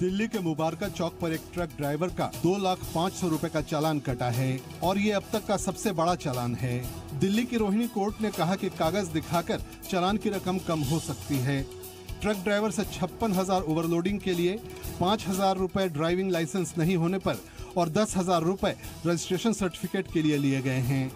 दिल्ली के मुबारका चौक पर एक ट्रक ड्राइवर का दो लाख पाँच सौ रूपए का चालान कटा है और ये अब तक का सबसे बड़ा चालान है। दिल्ली की रोहिणी कोर्ट ने कहा कि कागज़ दिखाकर चालान की रकम कम हो सकती है। ट्रक ड्राइवर से छप्पन हज़ार ओवरलोडिंग के लिए पाँच हज़ार रूपए ड्राइविंग लाइसेंस नहीं होने पर और दस हज़ार रूपए रजिस्ट्रेशन सर्टिफिकेट के लिए लिए गए हैं।